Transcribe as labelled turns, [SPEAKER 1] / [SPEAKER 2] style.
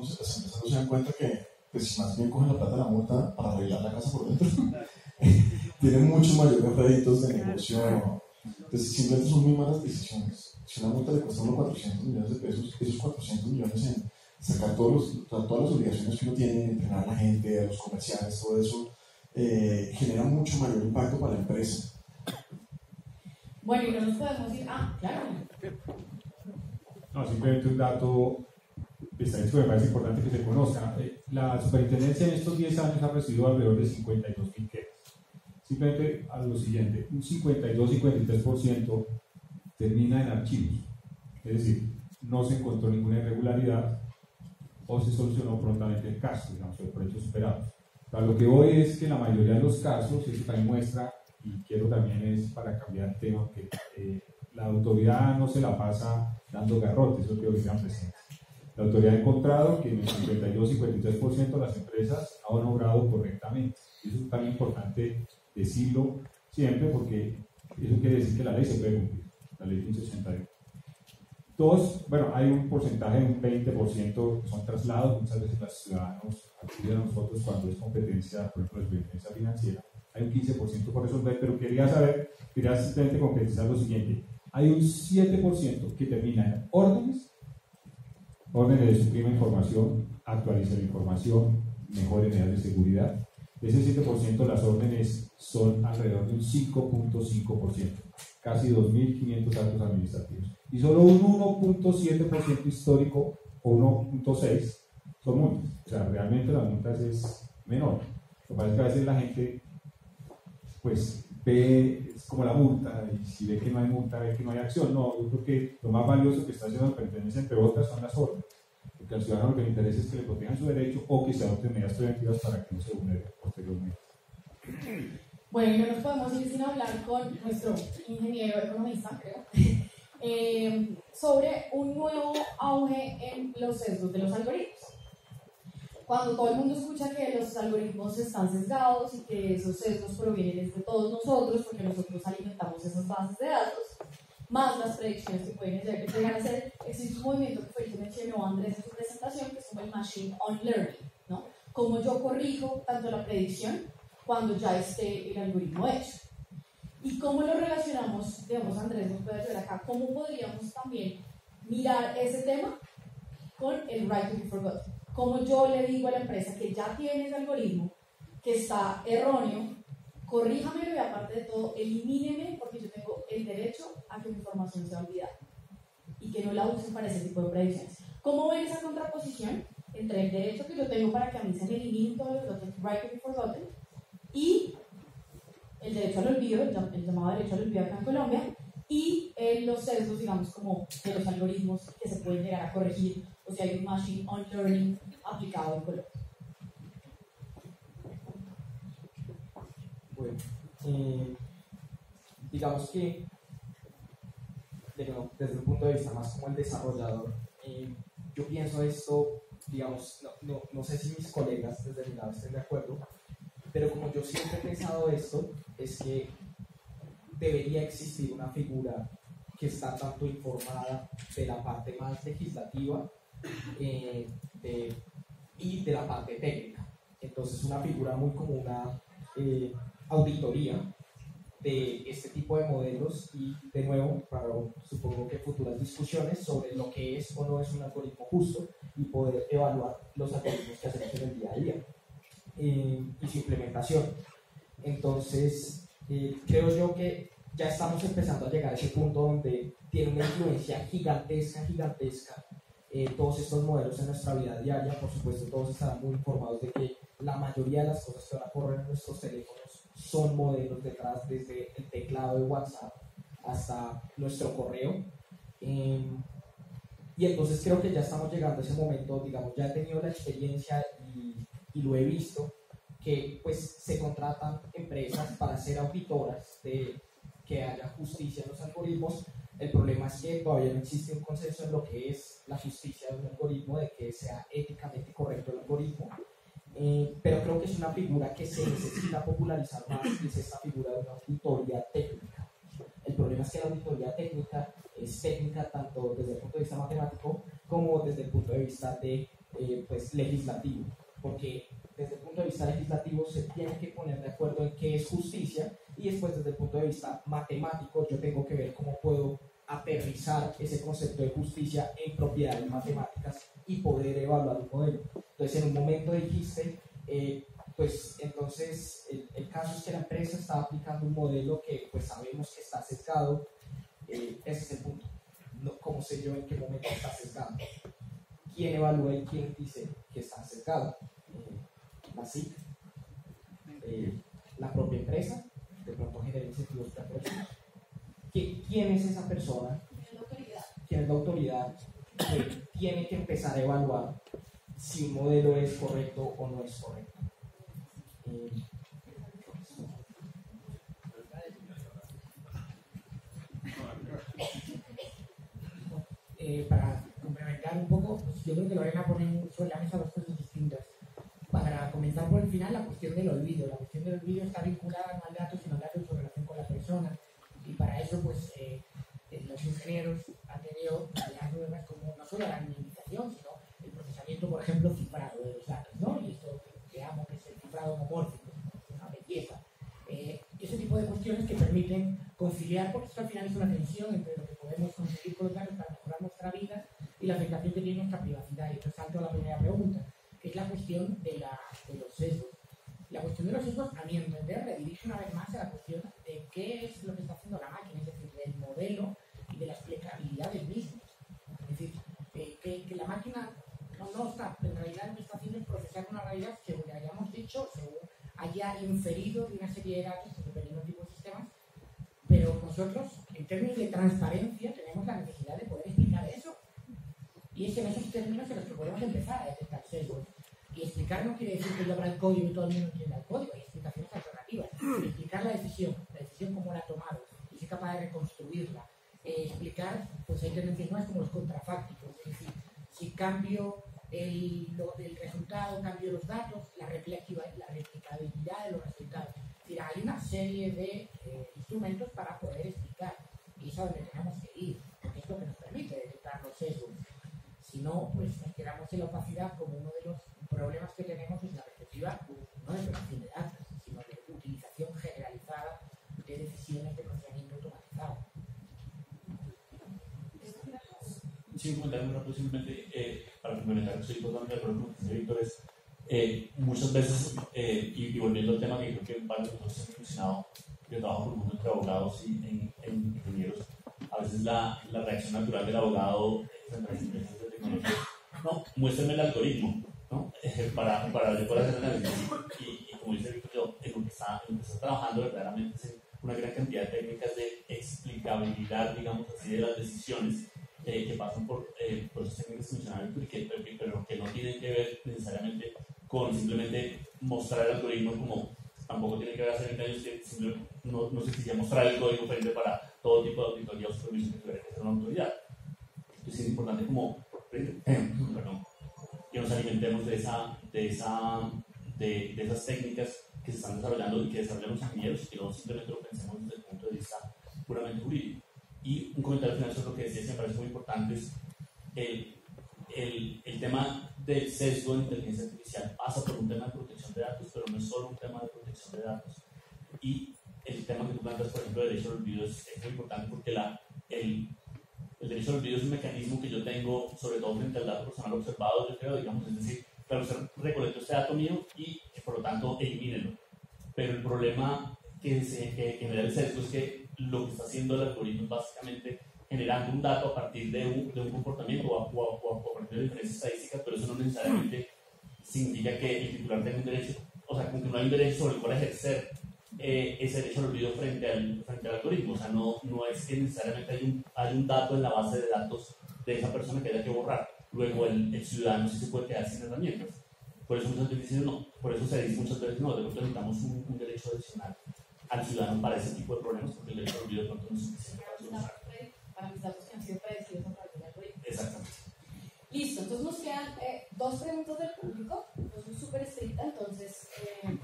[SPEAKER 1] las empresas no se dan cuenta que pues más bien cogen la plata de la multa para arreglar la casa por dentro. Tienen mucho mayores réditos de negocio. Entonces, simplemente son muy malas decisiones. Si una multa le cuesta a uno 400 millones de pesos, esos 400 millones en sacar todos los, todas las obligaciones que uno tiene, entrenar a la gente, a los comerciales, todo eso, eh, genera mucho mayor impacto para la empresa.
[SPEAKER 2] Bueno, y no nos podemos ir. Ah, claro.
[SPEAKER 3] No, simplemente un dato me parece importante que se conozca. Eh, la superintendencia en estos 10 años ha recibido alrededor de 52 mil quejas. Simplemente a lo siguiente, un 52-53% termina en archivos. Es decir, no se encontró ninguna irregularidad o se solucionó prontamente el caso, digamos, hechos esperados. Para lo que voy es que la mayoría de los casos, esto también muestra, y quiero también es para cambiar el tema, que eh, la autoridad no se la pasa dando garrotes, eso quiero que sean presentes. La autoridad ha encontrado que en el 52-53% de las empresas han obrado correctamente. Eso es tan importante decirlo siempre porque eso quiere decir que la ley se puede cumplir, la ley 161. Dos, bueno, hay un porcentaje de un 20% que son traslados, muchas veces los ciudadanos acuden a nosotros cuando es competencia, por ejemplo, de competencia financiera. Hay un 15% por resolver, pero quería saber, quería simplemente concretizar lo siguiente. Hay un 7% que termina en órdenes, órdenes de suprimir información, actualizar información, mejores medidas de seguridad. De ese 7% las órdenes son alrededor de un 5.5%, casi 2.500 actos administrativos y solo un 1.7% histórico o 1.6% son multas. O sea, realmente las multas es menor. Lo que pasa es que a veces la gente pues ve es como la multa y si ve que no hay multa, ve que no hay acción. No, yo creo que lo más valioso que está haciendo la pertenencia entre otras son las órdenes. Porque al ciudadano lo que le interesa es que le protejan su derecho o que se adopten medidas preventivas para que no se vulnere posteriormente.
[SPEAKER 2] Bueno, no nos podemos ir sin hablar con nuestro ingeniero economista, creo, eh, sobre un nuevo auge en los sesgos de los algoritmos. Cuando todo el mundo escucha que los algoritmos están sesgados y que esos sesgos provienen de todos nosotros, porque nosotros alimentamos esas bases de datos, más las predicciones que pueden llegar a ser, existe un movimiento que fue que mencionó Andrés en su presentación, que es como el Machine on Learning, ¿no? Como yo corrijo tanto la predicción cuando ya esté el algoritmo hecho. ¿Y cómo lo relacionamos? Digamos, Andrés nos puede ayudar acá. ¿Cómo podríamos también mirar ese tema con el right to be forgotten? ¿Cómo yo le digo a la empresa que ya tiene ese algoritmo, que está erróneo, corríjamelo y aparte de todo, elimíneme porque yo tengo el derecho a que mi información sea olvidada y que no la usen para ese tipo de predicciones. ¿Cómo ven esa contraposición entre el derecho que yo tengo para que a mí se me eliminen todos los right to be forgotten, y el derecho al olvido, el, llamado derecho al olvido acá en Colombia, y eh, los sesgos, digamos, como de los algoritmos que se pueden llegar a corregir, o sea, hay un machine on learning aplicado en Colombia.
[SPEAKER 4] Bueno, eh, digamos que, desde un punto de vista más como el desarrollador, eh, yo pienso esto, digamos, no, no, no sé si mis colegas desde mi lado estén de acuerdo, pero como yo siempre he pensado esto, es que debería existir una figura que está tanto informada de la parte más legislativa eh, y de la parte técnica. Entonces una figura muy como una eh, auditoría de este tipo de modelos y de nuevo para supongo que futuras discusiones sobre lo que es o no es un algoritmo justo y poder evaluar los algoritmos que hacemos en el día a día y su implementación. Entonces, eh, creo yo que ya estamos empezando a llegar a ese punto donde tiene una influencia gigantesca, gigantesca eh, todos estos modelos en nuestra vida diaria. Por supuesto, todos estarán muy informados de que la mayoría de las cosas que van a correr en nuestros teléfonos son modelos detrás, desde el teclado de WhatsApp hasta nuestro correo. Em, y entonces creo que ya estamos llegando a ese momento, digamos, ya he tenido la experiencia y lo he visto, que pues se contratan empresas para ser auditoras de que haya justicia en los algoritmos. El problema es que todavía no existe un consenso en lo que es la justicia de un algoritmo, de que sea éticamente correcto el algoritmo. Eh, pero creo que es una figura que se necesita popularizar más, y es esta figura de una auditoría técnica. El problema es que la auditoría técnica es técnica tanto desde el punto de vista matemático como desde el punto de vista de eh, pues, legislativo, porque punto de vista legislativo se tiene que poner de acuerdo en qué es justicia y después desde el punto de vista matemático yo tengo que ver cómo puedo aterrizar ese concepto de justicia en propiedades matemáticas y poder evaluar un modelo. Entonces en un momento dijiste, eh, pues entonces el, caso es que la empresa está aplicando un modelo que pues sabemos que está sesgado, eh, ese es el punto. No, ¿Cómo sé yo en qué momento está sesgado? ¿Quién evalúa y quién dice que está sesgado? La SIC, eh, la propia empresa, de pronto genera incentivos para personas. ¿Quién es esa persona? ¿Quién es la autoridad que tiene que empezar a evaluar si un modelo es correcto o no es correcto?
[SPEAKER 5] Eh, para complementar un poco, pues yo creo que Lorena pone sobre la mesa dos cosas distintas. Para comenzar por el final, la cuestión del olvido. La cuestión del olvido está vinculada no al dato, sino al dato en su relación con la persona. Y para eso, pues, eh, los ingenieros han tenido tareas nuevas como no solo la administración, sino el procesamiento, por ejemplo, cifrado de los datos, ¿no? Y esto que llamo que es el cifrado homomórfico, una belleza. Eh, ese tipo de cuestiones que permiten conciliar, porque esto al final es una tensión entre lo que podemos conseguir con los datos para mejorar nuestra vida y la afectación que tiene nuestra privacidad. Y esto salto a la primera pregunta, que es la cuestión de, la, de los sesgos. La cuestión de los sesgos, a mi entender, redirige una vez más a la cuestión de qué es lo que está haciendo la máquina, es decir, del modelo y de la explicabilidad del mismo. Es decir, eh, que, que, la máquina no, no está, en realidad lo que está haciendo es procesar una realidad según hayamos dicho, según haya inferido de una serie de datos en tipos de sistemas, pero nosotros, en términos de transparencia, tenemos la necesidad de poder explicar eso. Y es en esos términos en los que podemos empezar a detectar sesgos. Y explicar no quiere decir que yo abra el código y todo el mundo entienda el código, hay explicaciones alternativas. explicar la decisión, la decisión cómo la ha tomado, y ser capaz de reconstruirla. Eh, explicar, pues hay tendencias más como los contrafácticos, es decir, si cambio el, lo, del resultado, cambio los datos, la, la replicabilidad de los resultados. Es decir, hay una serie de eh, instrumentos para poder explicar, y es a donde tenemos que ir, porque es lo que nos permite detectar los sesgos. Si no, pues nos quedamos en la opacidad como uno de los problemas que tenemos es la perspectiva no de protección de datos, sino de utilización generalizada de decisiones de procesamiento automatizado.
[SPEAKER 6] Sí, muy rápido, simplemente eh, para complementar, estoy totalmente de acuerdo con lo que dice Víctor, es eh, muchas veces, eh, y, y, volviendo al tema que creo que varios de nosotros hemos mencionado, yo trabajo por un mundo entre abogados y en, en ingenieros, a veces la, la, reacción natural del abogado frente a las empresas de tecnología, no, muéstrame el algoritmo, ¿no? para, para yo poder hacer análisis. Y, y, como dice Víctor, yo en lo que está, en lo que está trabajando verdaderamente es una gran cantidad de técnicas de explicabilidad, digamos así, de las decisiones eh, que pasan por eh, procesos técnicos funcionales, que, pero que no tienen que ver necesariamente con simplemente mostrar el algoritmo como tampoco tiene que ver hacer años que no, no se quisiera mostrar el código frente para todo tipo de auditoría o supervisión que tuviera que hacer una autoridad. Entonces es importante como perdón, que nos alimentemos de, esa, de, esa, de, de, esas técnicas que se están desarrollando y que desarrollan los ingenieros y que no simplemente lo pensemos desde el punto de vista puramente jurídico. Y un comentario final sobre lo que decía, que me parece muy importante, es el, el, el, tema del sesgo de inteligencia artificial pasa por un tema de protección de datos, pero no es solo un tema de protección de datos. Y el tema que tú planteas, por ejemplo, de derecho al olvido es, es muy importante porque la, el, el derecho al olvido es un mecanismo que yo tengo, sobre todo frente al dato personal observado, yo creo, digamos, es decir, claro, usted recolectó este dato mío y, por lo tanto, elimínelo. Pero el problema que, se, que genera el sesgo es que lo que está haciendo el algoritmo es básicamente generando un dato a partir de un, de un comportamiento o a, o, a, partir de diferentes estadísticas, pero eso no necesariamente significa que el titular tenga un derecho, o sea, como que no hay un derecho sobre el cual ejercer eh, ese derecho al olvido frente al, frente al algoritmo. O sea, no, no es que necesariamente hay un, hay un dato en la base de datos de esa persona que haya que borrar. Luego el, el ciudadano sí se puede quedar sin herramientas. Por eso muchas veces no, por eso se dice muchas veces no, de pronto necesitamos un, un derecho adicional al ciudadano para ese tipo de problemas porque el derecho al olvido de pronto no es suficiente
[SPEAKER 2] para mis datos que han sido predecidos a través del algoritmo.
[SPEAKER 6] Exactamente.
[SPEAKER 2] Listo, entonces nos quedan eh, dos preguntas del público. Yo soy súper estricta, entonces eh,